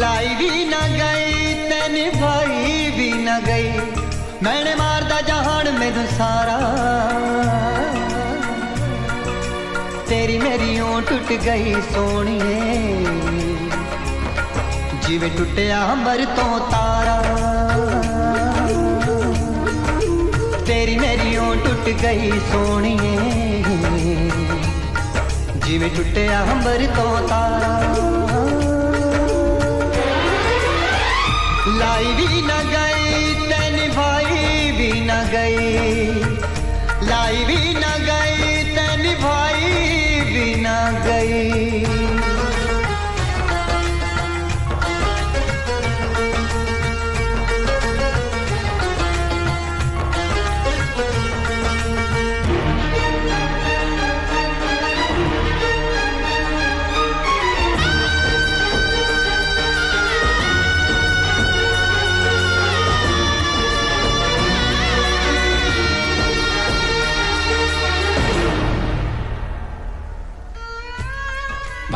लाई भी न गई तेन भाई भी न गई मैंने मारदा जहान में सारा तेरी मेरी ओ टूट गई सोनिए जिवे टुटिया अंबर तो तारा तेरी मेरी ओ टूट गई सोनिए जिवे टुटिया अंबर तो तारा लाई भी न गई तेन भाई भी न गई। लाई भी न गई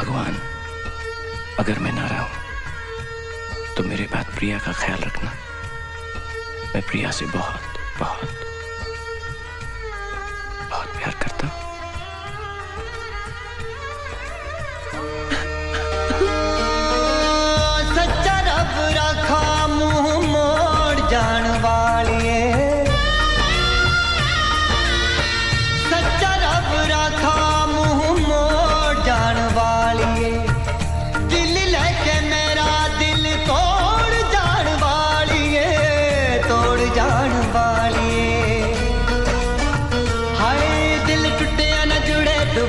भगवान, अगर मैं ना रहा हूँ तो मेरे बाद प्रिया का ख्याल रखना। मैं प्रिया से बहुत बहुत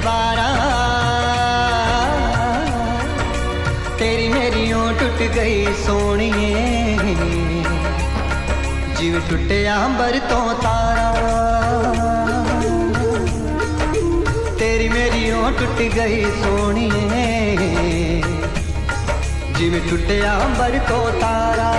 दोबारा तेरी मेरी ओ टूट गई सोनिए। जीव टुटिया अंबर तो तारा। तेरी मेरी ओ टूट गई सोनिए। जीव टुटिया अंबर तो तारा।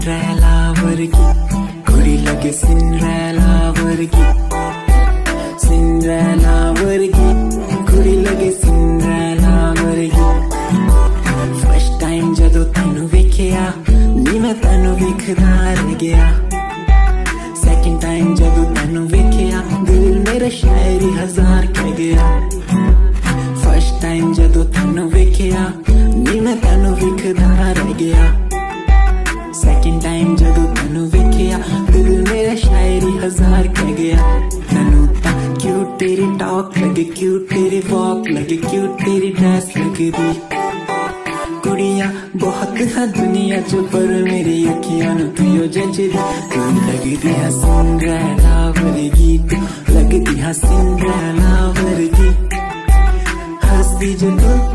सिंड्रेला वर्गी कुड़ी लगे सिंड्रेला वर्गी सिंड्रेला वर्गी कुड़ी लगे सिंड्रेला वर्गी फ़र्स्ट टाइम जदों तैनू वेखिया, नी मैं तैनू वेखदा रह गया। सेकंड टाइम जदों तैनू वेखिया, दिल मेरा शायरी हज़ार कह गया। हज़ार कह गया। ननूता क्यों तेरी टॉक लगे क्यों तेरी वॉक लगे क्यों तेरी ड्रेस लगे भी। कुड़िया, बहुत है दुनिया जो पर मेरी अखियाँ तुयो जजरी। तू लगती है सिंड्रेला वरगी लगती है सिंड्रेला वरगी हंसती जो तू